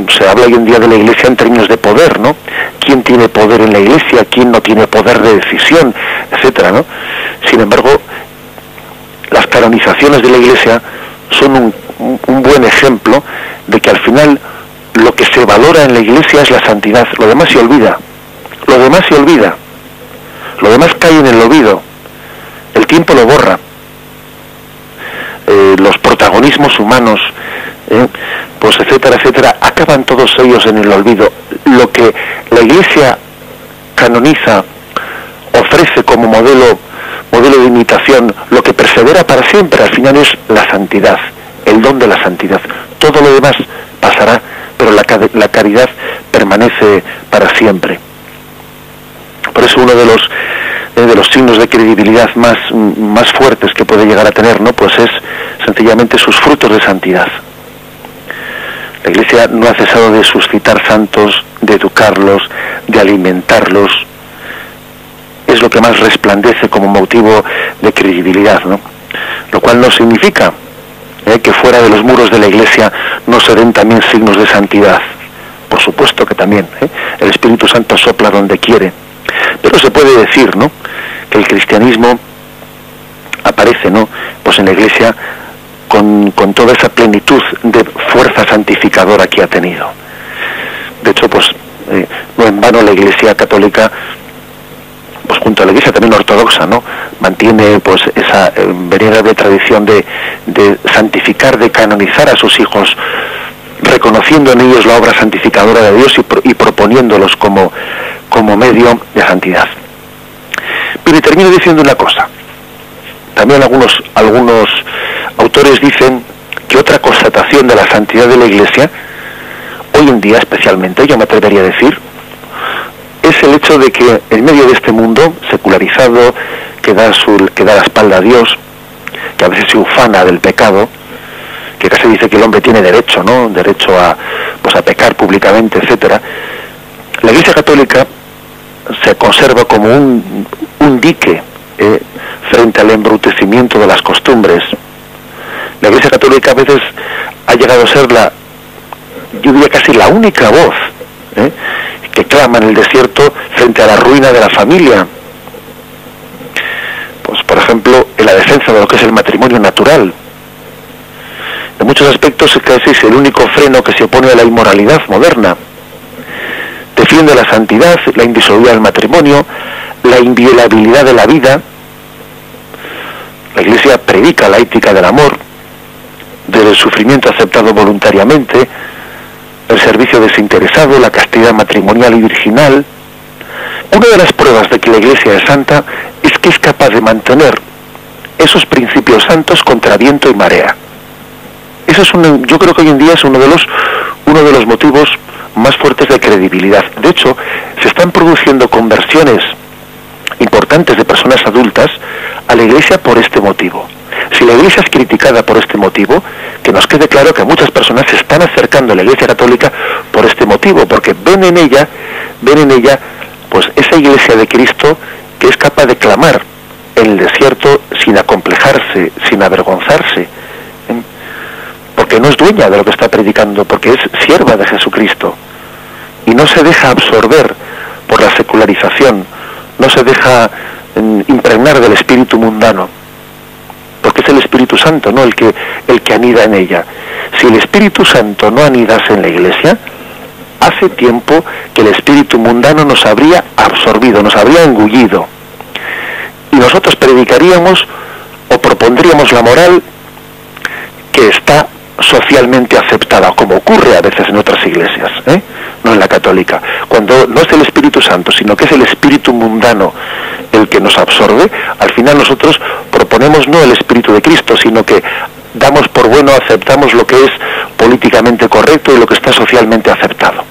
se habla hoy en día de la iglesia en términos de poder, ¿no? ¿Quién tiene poder en la iglesia? ¿Quién no tiene poder de decisión? etcétera, ¿no? Sin embargo, las canonizaciones de la Iglesia son un, buen ejemplo de que al final lo que se valora en la Iglesia es la santidad, lo demás se olvida, lo demás se olvida, lo demás cae en el olvido, el tiempo lo borra, eh, los protagonismos humanos, eh, pues etcétera, etcétera, acaban todos ellos en el olvido. Lo que la Iglesia canoniza, ofrece como modelo modelo de imitación, lo que persevera para siempre al final es la santidad, el don de la santidad. Todo lo demás pasará, pero la, la caridad permanece para siempre. Por eso uno de los eh, de los signos de credibilidad más, más fuertes que puede llegar a tener, ¿no? Pues es sencillamente sus frutos de santidad. La Iglesia no ha cesado de suscitar santos, de educarlos, de alimentarlos, es lo que más resplandece como motivo de credibilidad, ¿no? Lo cual no significa ¿eh? que fuera de los muros de la iglesia no se den también signos de santidad. Por supuesto que también. ¿eh? El Espíritu Santo sopla donde quiere. Pero se puede decir, ¿no? El cristianismo aparece, ¿no? Pues en la iglesia con, toda esa plenitud de fuerza santificadora que ha tenido. De hecho, pues eh, no en vano la iglesia católica pues junto a la iglesia también ortodoxa, ¿no? Mantiene pues esa eh, venerable tradición de, santificar, de canonizar a sus hijos, reconociendo en ellos la obra santificadora de Dios y, proponiéndolos como, como medio de santidad. Pero termino diciendo una cosa. También algunos, algunos autores dicen que otra constatación de la santidad de la Iglesia, hoy en día especialmente, yo me atrevería a decir, es el hecho de que en medio de este mundo secularizado, que da, su, que da la espalda a Dios, que a veces se ufana del pecado, que casi dice que el hombre tiene derecho, ¿no? Derecho a, pues a pecar públicamente, etcétera. La Iglesia Católica se conserva como un, un dique eh, frente al embrutecimiento de las costumbres. La Iglesia Católica a veces ha llegado a ser la, yo diría casi la única voz ¿eh? que clama en el desierto frente a la ruina de la familia. Pues, por ejemplo, en la defensa de lo que es el matrimonio natural. En muchos aspectos es casi el único freno que se opone a la inmoralidad moderna. Defiende la santidad, la indisolubilidad del matrimonio, la inviolabilidad de la vida. La Iglesia predica la ética del amor, del sufrimiento aceptado voluntariamente, el servicio desinteresado, la castidad matrimonial y virginal. Una de las pruebas de que la Iglesia es santa es que es capaz de mantener esos principios santos contra viento y marea. Eso es yo creo que hoy en día es uno de los uno de los motivos más fuertes de credibilidad. De hecho, se están produciendo conversiones importantes de personas adultas a la Iglesia por este motivo. Si la Iglesia es criticada por este motivo, que nos quede claro que muchas personas se están acercando a la Iglesia Católica por este motivo, porque ven en ella, ven en ella, pues esa Iglesia de Cristo que es capaz de clamar en el desierto sin acomplejarse, sin avergonzarse, ¿eh? porque no es dueña de lo que está predicando, porque es sierva de Jesucristo y no se deja absorber por la secularización, no se deja impregnar del espíritu mundano porque es el Espíritu Santo, ¿no? El que, el que anida en ella. Si el Espíritu Santo no anidase en la iglesia, hace tiempo que el espíritu mundano nos habría absorbido, nos habría engullido. Y nosotros predicaríamos o propondríamos la moral que está socialmente aceptada, como ocurre a veces en otras iglesias, ¿eh? No en la católica. Cuando no es el Espíritu Santo, sino que es el espíritu mundano el que nos absorbe, al final nosotros proponemos no el Espíritu de Cristo, sino que damos por bueno, aceptamos lo que es políticamente correcto y lo que está socialmente aceptado.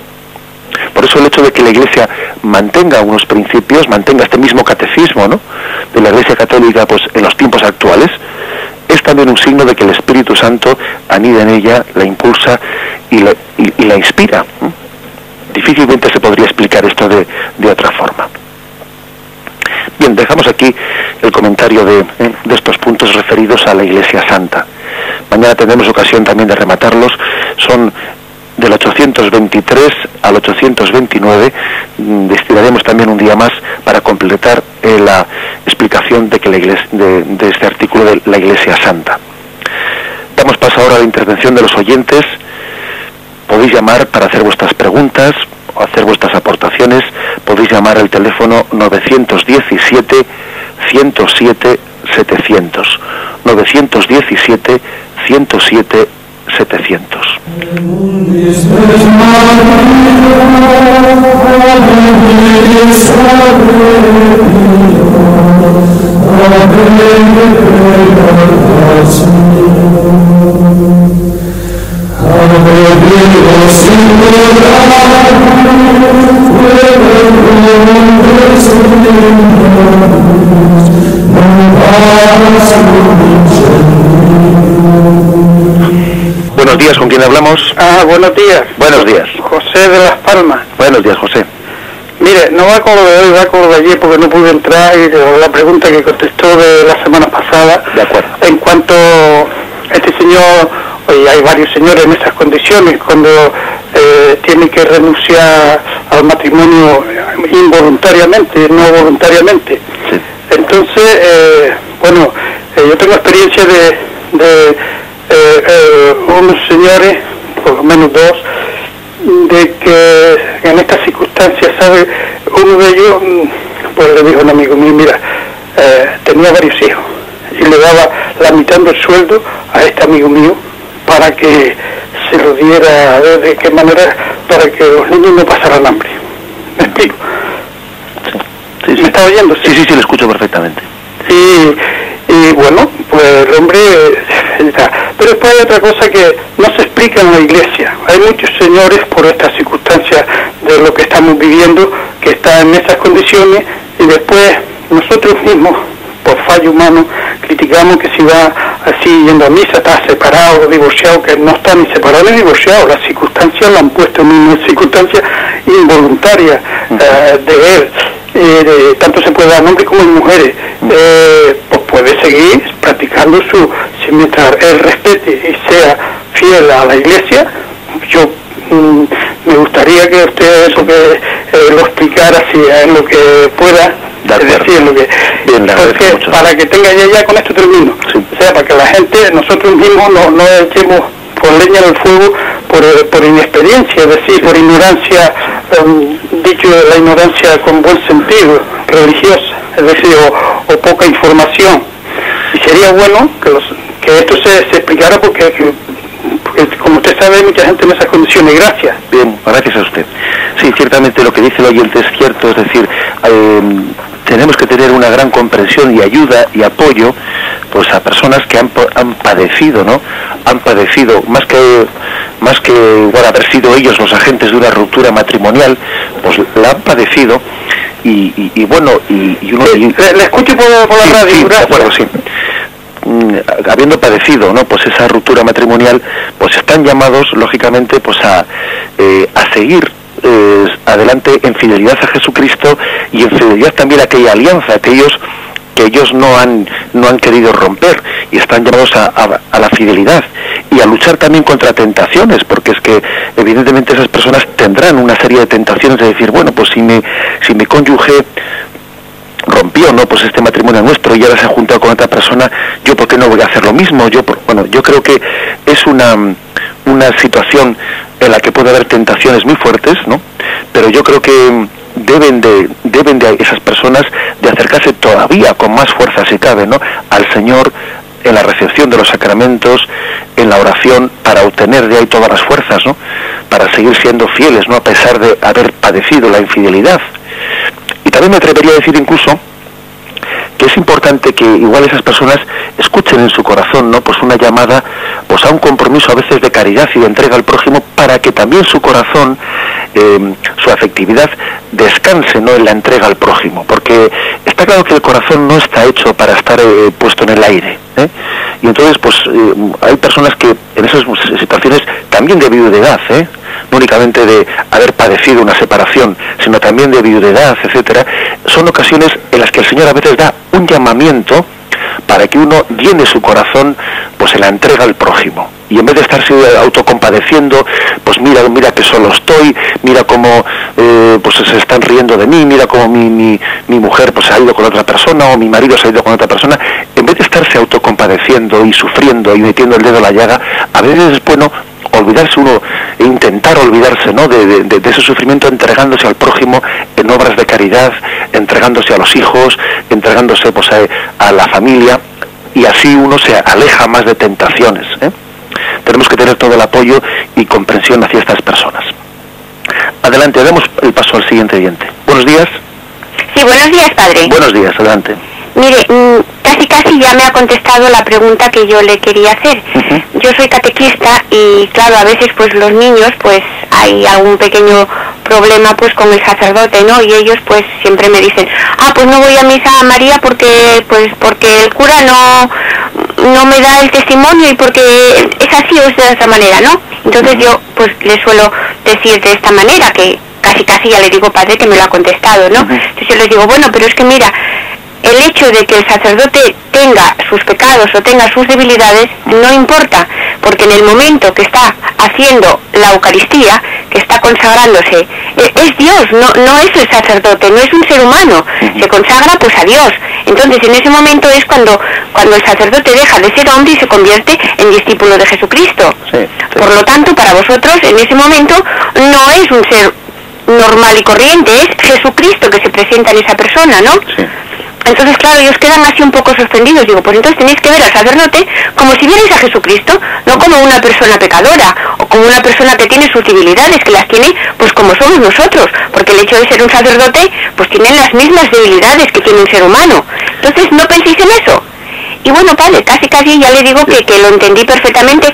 Por eso el hecho de que la Iglesia mantenga unos principios, mantenga este mismo catecismo ¿no? de la Iglesia Católica pues, en los tiempos actuales, es también un signo de que el Espíritu Santo anida en ella, la impulsa y la, la inspira. Difícilmente se podría explicar esto de, de, otra forma. Bien, dejamos aquí el comentario de, eh, de estos puntos referidos a la Iglesia Santa. Mañana tendremos ocasión también de rematarlos. Son del 823 al 829 mm, destinaremos también un día más para completar eh, la explicación de, que la iglesia, de, este artículo de la Iglesia Santa. Damos paso ahora a la intervención de los oyentes. Podéis llamar para hacer vuestras preguntas o hacer vuestras aportaciones. Podéis llamar al teléfono 917 107 700. 917 107 700. Buenos días, ¿con quién hablamos? Ah, buenos días. Buenos días. José de Las Palmas. Buenos días, José. Mire, no va con lo de hoy, va con lo de ayer porque no pude entrar y la pregunta que contestó de la semana pasada. De acuerdo. En cuanto este señor, oye, hay varios señores en esas condiciones, cuando eh, tienen que renunciar al matrimonio involuntariamente, no voluntariamente. Sí. Entonces, eh, bueno, eh, yo tengo experiencia de, de eh, eh, unos señores, por lo menos dos, de que en estas circunstancias, ¿sabe? Uno de ellos, mm, pues le dijo a un amigo mío, mira, eh, tenía varios hijos y le daba la mitad del sueldo a este amigo mío para que se lo diera, de qué manera, para que los niños no pasaran hambre. [laughs] ¿Me explico? Sí, ¿Me está oyendo? Sí, sí, sí, lo escucho perfectamente. Y, y bueno, pues el hombre está. Pero después hay otra cosa que no se explica en la iglesia. Hay muchos señores por estas circunstancias de lo que estamos viviendo que están en esas condiciones y después nosotros mismos por fallo humano, criticamos que si va así yendo a misa, está separado, divorciado, que no está ni separado ni divorciado, las circunstancias lo han puesto en una circunstancia involuntaria eh, de él. Eh, tanto se puede dar hombres como mujeres, eh, pues puede seguir practicando su, si mientras él respete y sea fiel a la iglesia, yo mm, me gustaría que usted eso que lo explicara si es lo que pueda es decir, lo que, porque para que tenga ya, ya con esto termino, o sea, para que la gente, nosotros mismos no, no echemos por leña el fuego por, eh, por inexperiencia, es decir, por ignorancia, um, dicho la ignorancia con buen sentido, religiosa, es decir, o, poca información. Y sería bueno que, los, que esto se, se explicara porque, porque, como usted sabe, hay mucha gente en esas condiciones. Gracias. Bien, gracias a usted. Sí, ciertamente lo que dice el oyente es cierto, es decir, eh, tenemos que tener una gran comprensión y ayuda y apoyo pues a personas que han, han padecido no han padecido más que más que bueno, haber sido ellos los agentes de una ruptura matrimonial pues la han padecido y, y, bueno y, uno le, escucho por, la radio sí, de acuerdo sí. Mm, habiendo padecido no pues esa ruptura matrimonial pues están llamados lógicamente pues a, eh, a seguir adelante en fidelidad a Jesucristo y en fidelidad también a aquella alianza que ellos que ellos no han no han querido romper y están llamados a, a, la fidelidad y a luchar también contra tentaciones porque es que evidentemente esas personas tendrán una serie de tentaciones de decir bueno pues si me si mi cónyuge rompió no pues este matrimonio nuestro y ahora se ha juntado con otra persona yo por qué no voy a hacer lo mismo yo bueno yo creo que es una una situación en la que puede haber tentaciones muy fuertes, ¿no? Pero yo creo que deben de deben de esas personas de acercarse todavía con más fuerza si cabe, ¿no? Al Señor en la recepción de los sacramentos, en la oración para obtener de ahí todas las fuerzas, ¿no? Para seguir siendo fieles, ¿no? A pesar de haber padecido la infidelidad. Y también me atrevería a decir incluso que es importante que igual esas personas escuchen en su corazón, ¿no? Pues una llamada, pues a un compromiso a veces de caridad y de entrega al prójimo para que también su corazón, eh, su afectividad descanse, ¿no? En la entrega al prójimo, porque está claro que el corazón no está hecho para estar eh, puesto en el aire, ¿eh? Y entonces, pues hay personas que en esas situaciones también de viudedad, ¿eh? no únicamente de haber padecido una separación, sino también de viudedad, etcétera, son ocasiones en las que el Señor a veces da un llamamiento para que uno llene su corazón pues en la entrega al prójimo. Y en vez de estarse autocompadeciendo pues mira mira que solo estoy mira cómo eh, pues se están riendo de mí mira cómo mi, mi, mi, mujer pues ha ido con otra persona o mi marido se ha ido con otra persona en vez de estarse autocompadeciendo y sufriendo y metiendo el dedo en la llaga a veces es bueno olvidarse uno, e intentar olvidarse ¿no? de, ese sufrimiento entregándose al prójimo en obras de caridad, entregándose a los hijos, entregándose pues, a, la familia, y así uno se aleja más de tentaciones. ¿eh? Tenemos que tener todo el apoyo y comprensión hacia estas personas. Adelante, demos el paso al siguiente oyente. Buenos días. Sí, buenos días, padre. Buenos días, adelante. Mire, mm, casi casi ya me ha contestado la pregunta que yo le quería hacer. Yo soy catequista y claro, a veces pues los niños pues hay algún pequeño problema pues con el sacerdote, ¿no? Y ellos pues siempre me dicen, "Ah, pues no voy a misa a María porque pues porque el cura no no me da el testimonio y porque es así o es de esa manera, ¿no?" Entonces yo pues le suelo decir de esta manera que casi casi ya le digo, "Padre, que me lo ha contestado", ¿no? Entonces yo les digo, "Bueno, pero es que mira, el hecho de que el sacerdote tenga sus pecados o tenga sus debilidades no importa, porque en el momento que está haciendo la Eucaristía, que está consagrándose, e, es Dios, no, no es el sacerdote, no es un ser humano, se consagra pues a Dios. Entonces en ese momento es cuando, cuando el sacerdote deja de ser hombre y se convierte en discípulo de Jesucristo. Por lo tanto, para vosotros en ese momento no es un ser normal y corriente, es Jesucristo que se presenta en esa persona, ¿no? Entonces, claro, ellos quedan así un poco sorprendidos. Digo, pues entonces tenéis que ver al sacerdote como si vierais a Jesucristo, no como una persona pecadora o como una persona que tiene sus debilidades, que las tiene pues como somos nosotros, porque el hecho de ser un sacerdote pues tienen las mismas debilidades que tiene un ser humano. Entonces, no penséis en eso. Y bueno, padre, casi casi ya le digo que lo entendí perfectamente,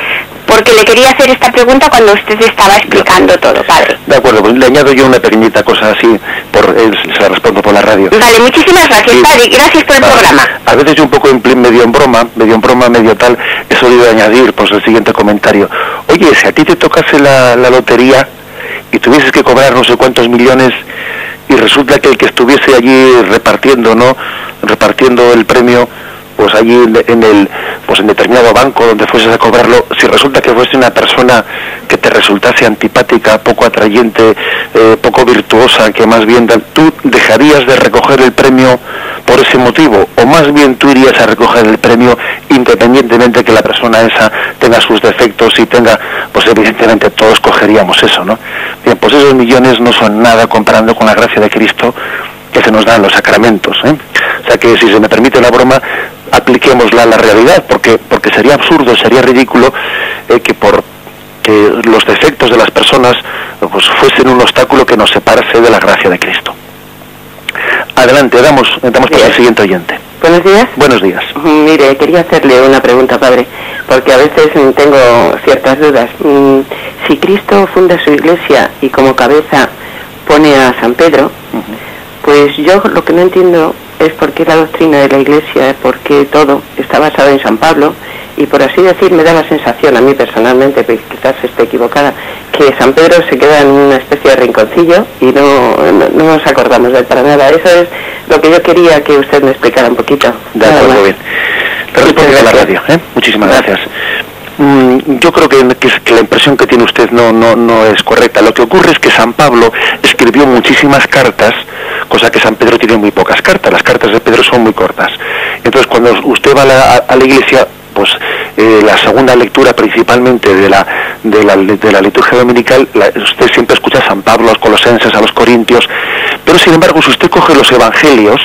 porque le quería hacer esta pregunta cuando usted estaba explicando todo, padre. De acuerdo, pues le añado yo una pequeñita cosa así, por, eh, se la respondo por la radio. Vale, muchísimas gracias, Sí. padre. Gracias por el Vale. programa. A veces yo un poco en medio en broma, medio en broma, medio tal, he solido añadir pues el siguiente comentario. Oye, si a ti te tocase la, la lotería y tuvieses que cobrar no sé cuántos millones y resulta que el que estuviese allí repartiendo, ¿no? Repartiendo el premio, pues allí en, el, pues en determinado banco donde fueses a cobrarlo, si resulta que fuese una persona que te resultase antipática, poco atrayente, eh, poco virtuosa, que más bien, tú dejarías de recoger el premio por ese motivo, o más bien tú irías a recoger el premio independientemente que la persona esa tenga sus defectos y tenga, pues evidentemente todos cogeríamos eso, ¿no? Bien, pues esos millones no son nada comparando con la gracia de Cristo que se nos dan los sacramentos, ¿eh? O sea que si se me permite la broma, apliquémosla a la realidad, porque, porque sería absurdo, sería ridículo eh, que por que los defectos de las personas pues fuesen un obstáculo que nos separase de la gracia de Cristo. Adelante, damos, damos para el siguiente oyente. Buenos días. Buenos días. Mire, quería hacerle una pregunta, padre, porque a veces mm, tengo ciertas dudas. Mm, Si Cristo funda su iglesia y como cabeza pone a San Pedro, pues yo lo que no entiendo es por qué la doctrina de la iglesia, por qué todo está basado en San Pablo, y por así decir me da la sensación, a mí personalmente, que quizás esté equivocada, que San Pedro se queda en una especie de rinconcillo y no, no, no nos acordamos de él para nada. Eso es lo que yo quería que usted me explicara un poquito. De acuerdo, bien. Le respondo a la radio, ¿eh? Muchísimas gracias. Yo creo que, que la impresión que tiene usted no, no, no es correcta. Lo que ocurre es que San Pablo escribió muchísimas cartas, cosa que San Pedro tiene muy pocas cartas. Las cartas de Pedro son muy cortas. Entonces, cuando usted va a la, a la iglesia, pues eh, la segunda lectura principalmente de la, de la, de la liturgia dominical, la- usted siempre escucha a San Pablo, a los colosenses, a los corintios, pero sin embargo, si usted coge los evangelios,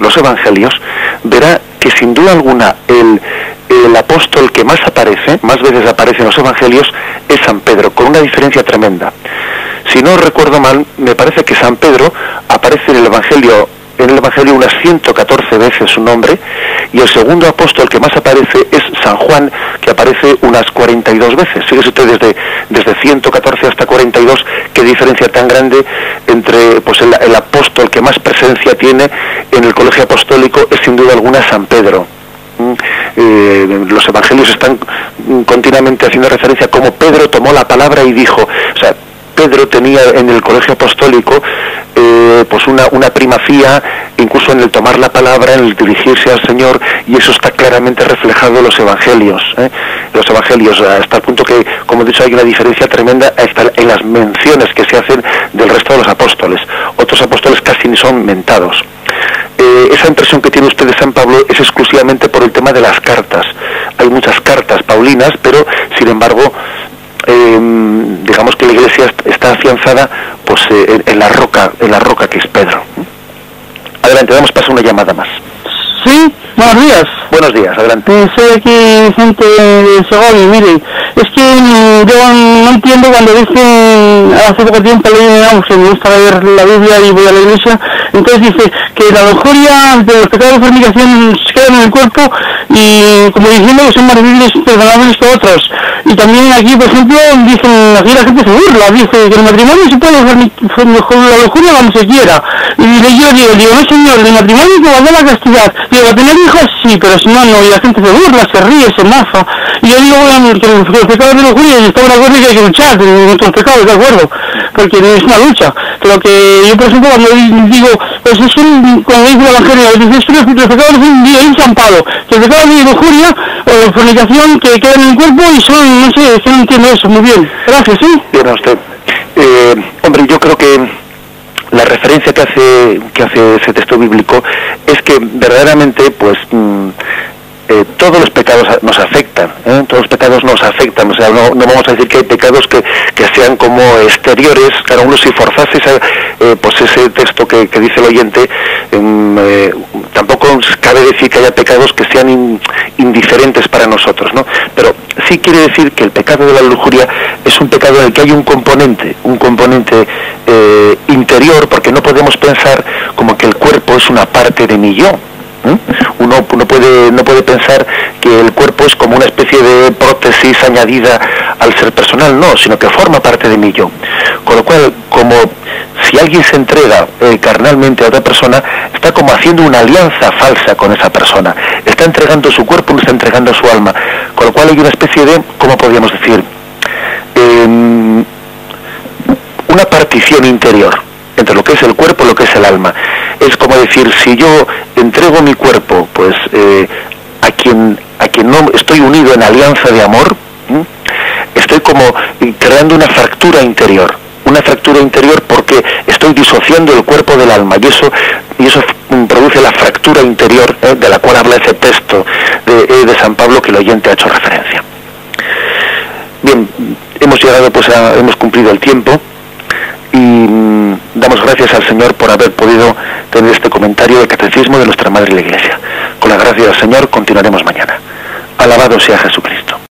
los evangelios, verá que sin duda alguna el, el apóstol que más aparece, más veces aparece en los evangelios, es San Pedro, con una diferencia tremenda. Si no recuerdo mal, me parece que San Pedro aparece en el evangelio en el Evangelio unas 114 veces su nombre y el segundo apóstol que más aparece es San Juan, que aparece unas 42 veces. Fíjese usted desde, desde 114 hasta 42, qué diferencia tan grande entre pues el, el apóstol que más presencia tiene en el colegio apostólico es sin duda alguna San Pedro. Mm, eh, los evangelios están continuamente haciendo referencia a cómo Pedro tomó la palabra y dijo, o sea, Pedro tenía en el colegio apostólico eh, pues una, una primacía incluso en el tomar la palabra, en el dirigirse al Señor y eso está claramente reflejado en los evangelios. ¿eh? Los evangelios hasta el punto que, como he dicho, hay una diferencia tremenda en las menciones que se hacen del resto de los apóstoles. Otros apóstoles casi ni son mentados. Eh, esa impresión que tiene usted de San Pablo es exclusivamente por el tema de las cartas. Hay muchas cartas paulinas, pero sin embargo eh, digamos que la iglesia est- está afianzada pues eh, en, la roca en la roca que es Pedro adelante damos paso a una llamada más. Sí, buenos días. buenos días adelante. Eh, soy aquí gente de Segovia, miren, es que mm, yo no entiendo cuando dicen, hace poco tiempo leí, vamos, que me gusta leer la Biblia y voy a la iglesia, entonces dice que la lujuria de los pecados de fornicación se quedan en el cuerpo y como diciendo que son más débiles perdonables que otros. Y también aquí, por ejemplo, dicen, aquí la gente se burla, dice que el matrimonio se puede la lujuria cuando se quiera. Y yo digo, digo, no señor, el matrimonio que guarda la castidad. Digo, tener hijos sí, pero si no, no, y la gente se burla, se ríe, se mofa. Y yo digo, bueno, que los, los pecados de lujuria, y estamos de acuerdo que hay que luchar con nuestros pecados, de acuerdo, porque es una lucha. Pero que yo, por ejemplo, cuando digo, pues es un, cuando dice el Evangelio, dice, es que los, los pecados son un zampado, que el pecado de lujuria o fornicación que quedan en el cuerpo y son, no sé, que no entiendo eso, muy bien. Gracias, ¿sí? bien a usted Eh, hombre yo creo que la referencia que hace que hace ese texto bíblico es que verdaderamente pues mm, eh, todos los pecados nos afectan, ¿eh? todos los pecados nos afectan, o sea, no, vamos a decir que hay pecados que, que sean como exteriores, cada uno si forzases eh, pues ese texto que, dice el oyente, em, eh, tampoco cabe decir que haya pecados que sean indiferentes para nosotros, ¿no? Pero sí quiere decir que el pecado de la lujuria es un pecado en el que hay un componente, un componente interior, porque no podemos pensar como que el cuerpo es una parte de mi yo ¿eh? Uno no puede, no puede pensar que el cuerpo es como una especie de prótesis añadida al ser personal, no, sino que forma parte de mí yo. Con lo cual, como si alguien se entrega eh, carnalmente a otra persona, está como haciendo una alianza falsa con esa persona. Está entregando su cuerpo, no está entregando su alma. Con lo cual hay una especie de, ¿cómo podríamos decir? Em, una partición interior entre lo que es el cuerpo y lo que es el alma. Es como decir, si yo entrego mi cuerpo, pues eh, a quien a quien no estoy unido en alianza de amor, estoy como creando una fractura interior, una fractura interior porque estoy disociando el cuerpo del alma y eso y eso produce la fractura interior ¿eh? de la cual habla ese texto de, eh, de San Pablo que el oyente ha hecho referencia. Bien, hemos llegado pues a, hemos cumplido el tiempo y mm, damos gracias al Señor por haber podido tener este comentario del catecismo de nuestra Madre la Iglesia. Con la gracia del Señor continuaremos mañana. Alabado sea Jesucristo.